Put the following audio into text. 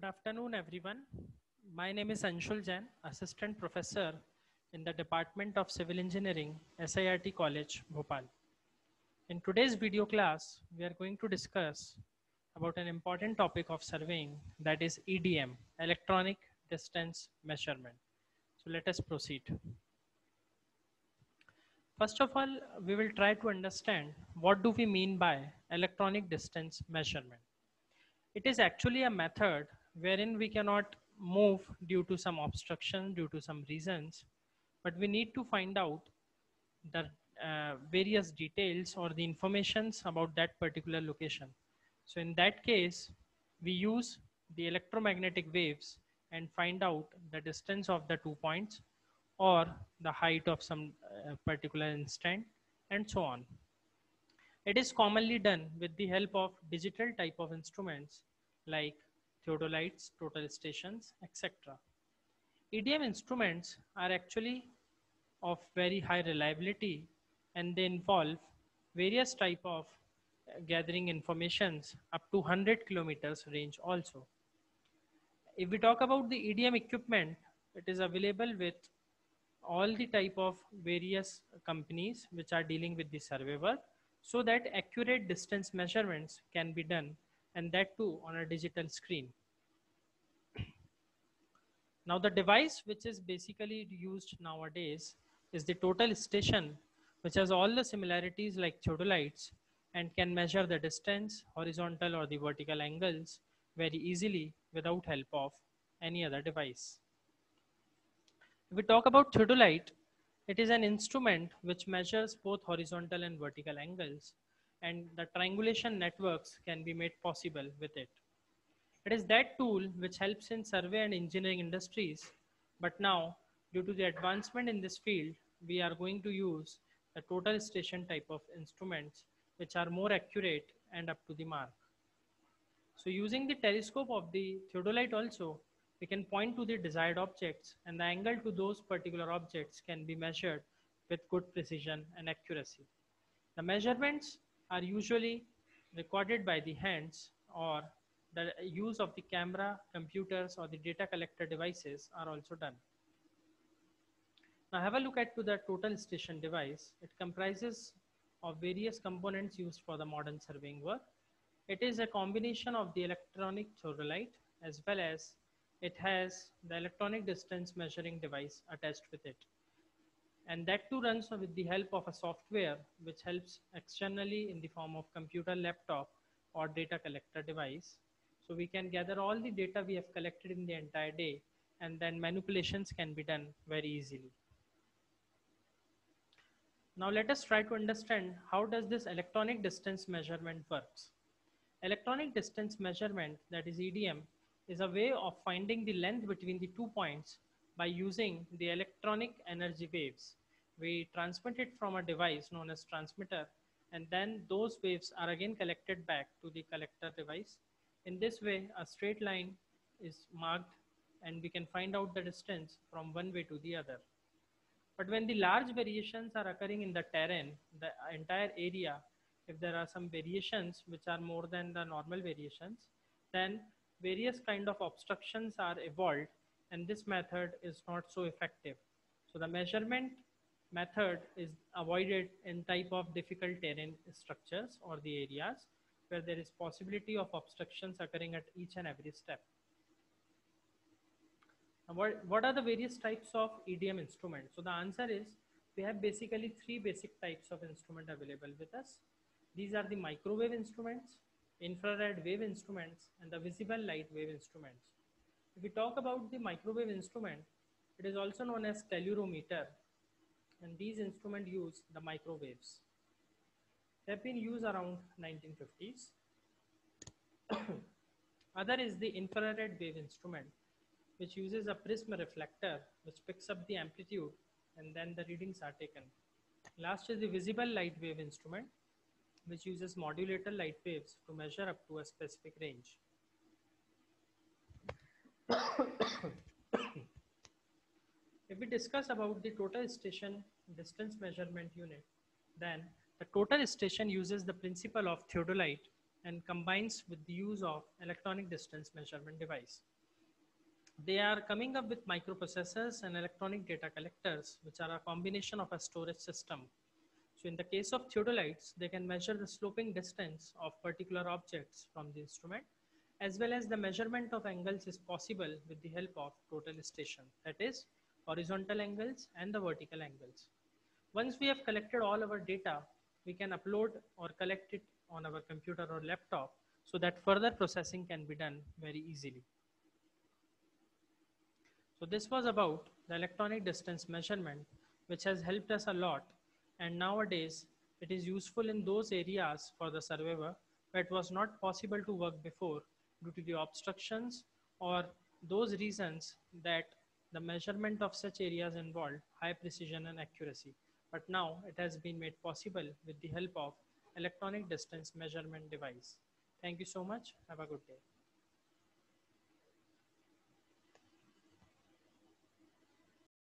Good afternoon, everyone. My name is Anshul Jain, Assistant Professor in the Department of Civil Engineering, SIRT College, Bhopal. In today's video class, we are going to discuss about an important topic of surveying that is EDM, Electronic Distance Measurement. So let us proceed. First of all, we will try to understand what do we mean by electronic distance measurement. It is actually a method wherein we cannot move due to some obstruction, due to some reasons, but we need to find out the uh, various details or the informations about that particular location. So in that case, we use the electromagnetic waves and find out the distance of the two points or the height of some uh, particular instant and so on. It is commonly done with the help of digital type of instruments like theodolites, total stations, etc. EDM instruments are actually of very high reliability and they involve various type of uh, gathering informations up to 100 kilometers range also. If we talk about the EDM equipment, it is available with all the type of various companies which are dealing with the survey work so that accurate distance measurements can be done and that too on a digital screen. Now the device which is basically used nowadays is the total station which has all the similarities like theodolites and can measure the distance, horizontal or the vertical angles very easily without help of any other device. If we talk about theodolite, it is an instrument which measures both horizontal and vertical angles and the triangulation networks can be made possible with it. It is that tool which helps in survey and engineering industries. But now, due to the advancement in this field, we are going to use the total station type of instruments, which are more accurate and up to the mark. So using the telescope of the theodolite also, we can point to the desired objects and the angle to those particular objects can be measured with good precision and accuracy. The measurements are usually recorded by the hands or the use of the camera, computers or the data collector devices are also done. Now have a look at to the total station device. It comprises of various components used for the modern surveying work. It is a combination of the electronic theodolite as well as it has the electronic distance measuring device attached with it and that too runs with the help of a software which helps externally in the form of computer laptop or data collector device. So we can gather all the data we have collected in the entire day and then manipulations can be done very easily. Now let us try to understand how does this electronic distance measurement works. Electronic distance measurement that is edm is a way of finding the length between the two points by using the electronic energy waves. We transmit it from a device known as transmitter, and then those waves are again collected back to the collector device. In this way, a straight line is marked and we can find out the distance from one way to the other. But when the large variations are occurring in the terrain, the entire area, if there are some variations which are more than the normal variations, then various kind of obstructions are evolved and this method is not so effective. So the measurement method is avoided in type of difficult terrain structures or the areas where there is possibility of obstructions occurring at each and every step. Now what, what are the various types of EDM instruments? So the answer is we have basically three basic types of instrument available with us. These are the microwave instruments, infrared wave instruments, and the visible light wave instruments. If we talk about the microwave instrument, it is also known as tellurometer, and these instruments use the microwaves. They have been used around 1950s. Other is the infrared wave instrument, which uses a prism reflector, which picks up the amplitude, and then the readings are taken. Last is the visible light wave instrument, which uses modulator light waves to measure up to a specific range. If we discuss about the total station distance measurement unit, then the total station uses the principle of theodolite and combines with the use of electronic distance measurement device. They are coming up with microprocessors and electronic data collectors, which are a combination of a storage system. So in the case of theodolites, they can measure the sloping distance of particular objects from the instrument, as well as the measurement of angles is possible with the help of total station, that is horizontal angles and the vertical angles. Once we have collected all our data, we can upload or collect it on our computer or laptop so that further processing can be done very easily. So this was about the electronic distance measurement, which has helped us a lot. And nowadays it is useful in those areas for the surveyor where it was not possible to work before due to the obstructions or those reasons that the measurement of such areas involved high precision and accuracy. But now it has been made possible with the help of electronic distance measurement device. Thank you so much. Have a good day.